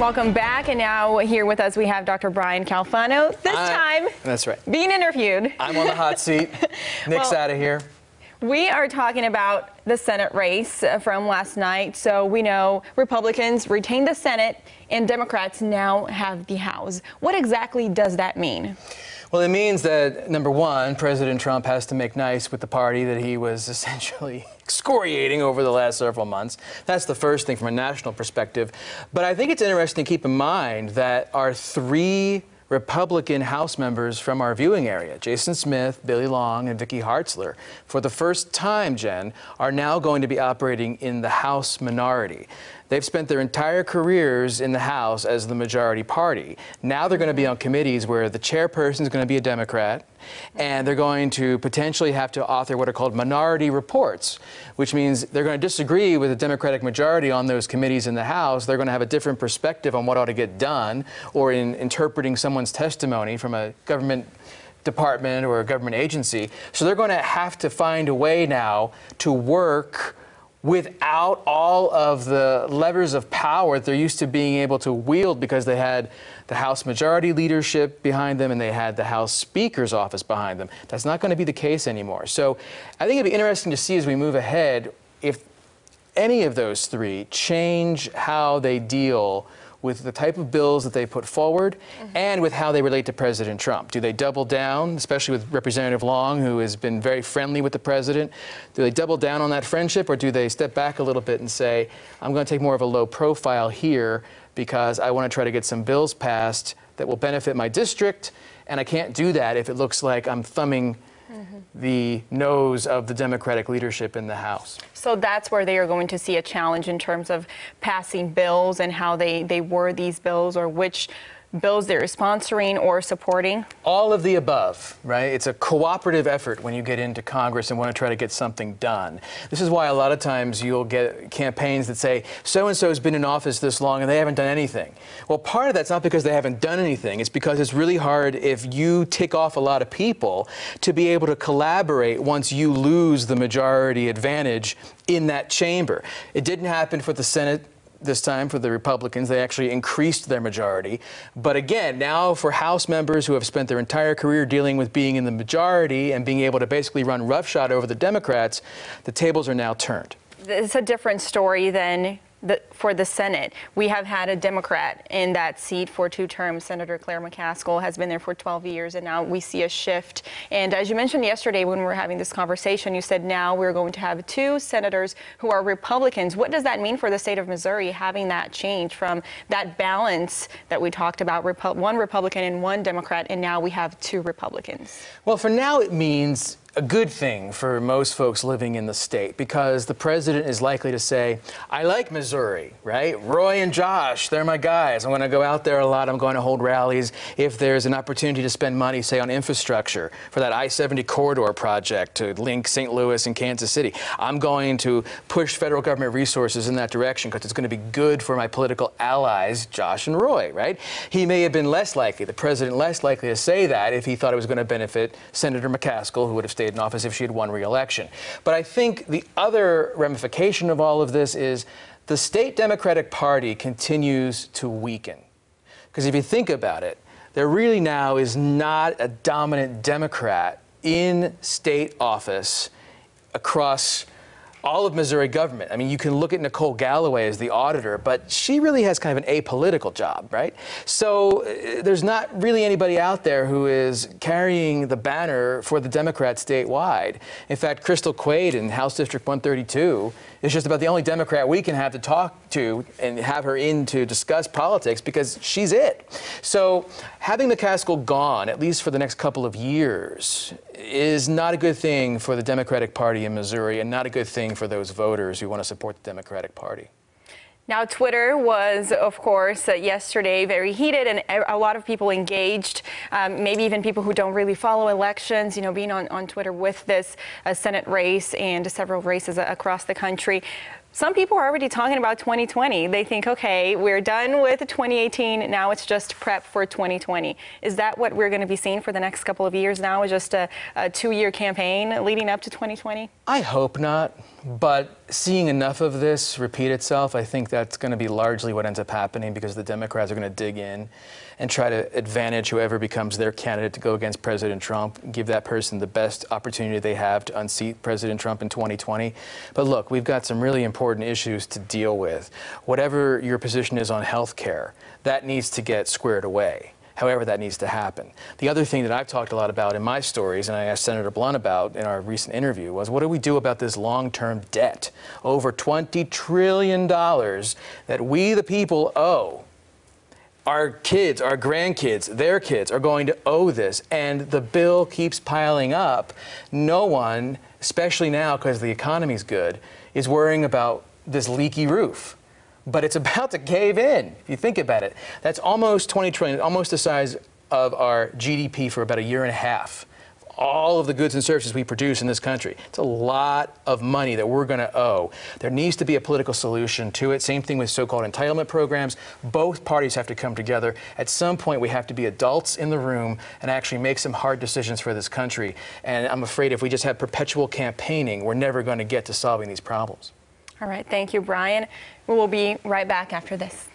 Welcome back. And now here with us, we have Dr. Brian Calfano. This Hi. time, That's right. being interviewed. I'm on the hot seat. Nick's Well- out of here. We are talking about the Senate race uh, from last night. So we know Republicans retained the Senate and Democrats now have the House. What exactly does that mean? Well, it means that number one, President Trump has to make nice with the party that he was essentially excoriating over the last several months. That's the first thing from a national perspective. But I think it's interesting to keep in mind that our three Republican House members from our viewing area, Jason Smith, Billy Long, and Vicky Hartzler, for the first time, Jen, are now going to be operating in the House minority. They've spent their entire careers in the House as the majority party. Now they're going to be on committees where the chairperson is going to be a Democrat, and they're going to potentially have to author what are called minority reports, which means they're going to disagree with the Democratic majority on those committees in the House. They're going to have a different perspective on what ought to get done, or in interpreting someone's testimony from a government department or a government agency. So they're going to have to find a way now to work without all of the levers of power that they're used to being able to wield because they had the House majority leadership behind them and they had the House Speaker's office behind them. That's not going to be the case anymore. So I think it'd be interesting to see as we move ahead if any of those three change how they deal with the type of bills that they put forward mm-hmm. and with how they relate to President Trump. Do they double down, especially with Representative Long, who has been very friendly with the president? Do they double down on that friendship or do they step back a little bit and say, I'm going to take more of a low profile here because I want to try to get some bills passed that will benefit my district, and I can't do that if it looks like I'm thumbing the nose of the Democratic leadership in the House. So that's where they are going to see a challenge in terms of passing bills and how they, they word these bills or which bills they're sponsoring or supporting. All of the above, right? It's a cooperative effort when you get into Congress and want to try to get something done. This is why a lot of times you'll get campaigns that say, so and so has been in office this long and they haven't done anything. Well, part of that's not because they haven't done anything, it's because it's really hard if you tick off a lot of people to be able to collaborate once you lose the majority advantage in that chamber. It didn't happen for the Senate this time for the Republicans. They actually increased their majority. But again, now for House members who have spent their entire career dealing with being in the majority and being able to basically run roughshod over the Democrats, the tables are now turned. It's a different story than the, for the Senate. We have had a Democrat in that seat for two terms. Senator Claire McCaskill has been there for 12 years, and now we see a shift. And as you mentioned yesterday when we were having this conversation, you said now we're going to have two senators who are Republicans. What does that mean for the state of Missouri, having that change from that balance that we talked about, one Republican and one Democrat, and now we have two Republicans? Well, for now, it means a good thing for most folks living in the state because the president is likely to say, I like Missouri, right? Roy and Josh, they're my guys. I'm going to go out there a lot. I'm going to hold rallies. If there's an opportunity to spend money, say, on infrastructure for that I 70 corridor project to link St. Louis and Kansas City, I'm going to push federal government resources in that direction because it's going to be good for my political allies, Josh and Roy, right? He may have been less likely, the president less likely to say that if he thought it was going to benefit Senator McCaskill, who would have stayed in office if she had won re-election. But I think the other ramification of all of this is the state Democratic Party continues to weaken. Because if you think about it, there really now is not a dominant Democrat in state office across all of Missouri government. I mean, you can look at Nicole Galloway as the auditor, but she really has kind of an apolitical job, right? So uh, there's not really anybody out there who is carrying the banner for the Democrats statewide. In fact, Crystal Quade in House District 132 is just about the only Democrat we can have to talk to and have her in to discuss politics because she's it. So having McCaskill gone, at least for the next couple of years, is not a good thing for the Democratic Party in Missouri and not a good thing for those voters who want to support the Democratic Party. Now, Twitter was, of course, uh, yesterday very heated and a lot of people engaged, um, maybe even people who don't really follow elections, you know, being on, on Twitter with this uh, Senate race and several races across the country. Some people are already talking about 2020. They think, okay, we're done with 2018. Now it's just prep for 2020. Is that what we're going to be seeing for the next couple of years now? Is just a, a two year campaign leading up to 2020? I hope not. But seeing enough of this repeat itself, I think that's going to be largely what ends up happening because the Democrats are going to dig in and try to advantage whoever becomes their candidate to go against President Trump, give that person the best opportunity they have to unseat President Trump in 2020. But look, we've got some really important issues to deal with. Whatever your position is on health care, that needs to get squared away however that needs to happen. The other thing that I've talked a lot about in my stories, and I asked Senator Blunt about in our recent interview, was what do we do about this long term debt? Over $20 trillion that we, the people, owe. Our kids, our grandkids, their kids are going to owe this, and the bill keeps piling up. No one, especially now because the economy's good, is worrying about this leaky roof but it's about to cave in if you think about it. That's almost 20 trillion, almost the size of our GDP for about a year and a half. All of the goods and services we produce in this country. It's a lot of money that we're going to owe. There needs to be a political solution to it. Same thing with so called entitlement programs. Both parties have to come together. At some point, we have to be adults in the room and actually make some hard decisions for this country. And I'm afraid if we just have perpetual campaigning, we're never going to get to solving these problems. All right, thank you, Brian. We will be right back after this.